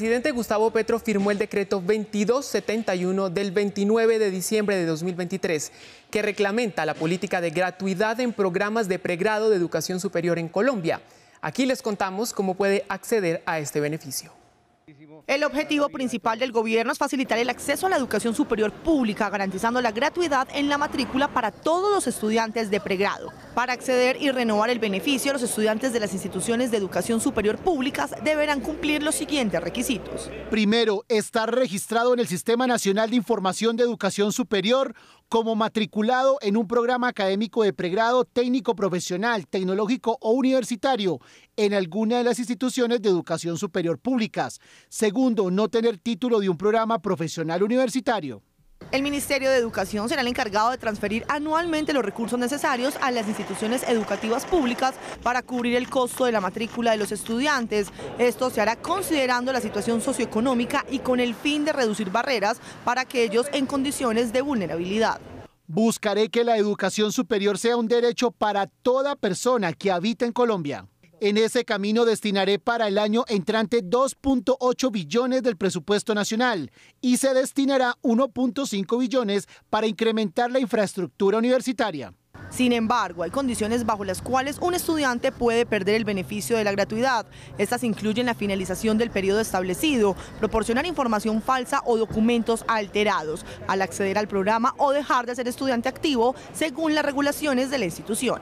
presidente Gustavo Petro firmó el decreto 2271 del 29 de diciembre de 2023, que reglamenta la política de gratuidad en programas de pregrado de educación superior en Colombia. Aquí les contamos cómo puede acceder a este beneficio. El objetivo principal del gobierno es facilitar el acceso a la educación superior pública, garantizando la gratuidad en la matrícula para todos los estudiantes de pregrado. Para acceder y renovar el beneficio, los estudiantes de las instituciones de educación superior públicas deberán cumplir los siguientes requisitos. Primero, estar registrado en el Sistema Nacional de Información de Educación Superior como matriculado en un programa académico de pregrado técnico profesional, tecnológico o universitario en alguna de las instituciones de educación superior públicas. Segundo, no tener título de un programa profesional universitario. El Ministerio de Educación será el encargado de transferir anualmente los recursos necesarios a las instituciones educativas públicas para cubrir el costo de la matrícula de los estudiantes. Esto se hará considerando la situación socioeconómica y con el fin de reducir barreras para aquellos en condiciones de vulnerabilidad. Buscaré que la educación superior sea un derecho para toda persona que habita en Colombia. En ese camino destinaré para el año entrante 2.8 billones del presupuesto nacional y se destinará 1.5 billones para incrementar la infraestructura universitaria. Sin embargo, hay condiciones bajo las cuales un estudiante puede perder el beneficio de la gratuidad. Estas incluyen la finalización del periodo establecido, proporcionar información falsa o documentos alterados al acceder al programa o dejar de ser estudiante activo según las regulaciones de la institución.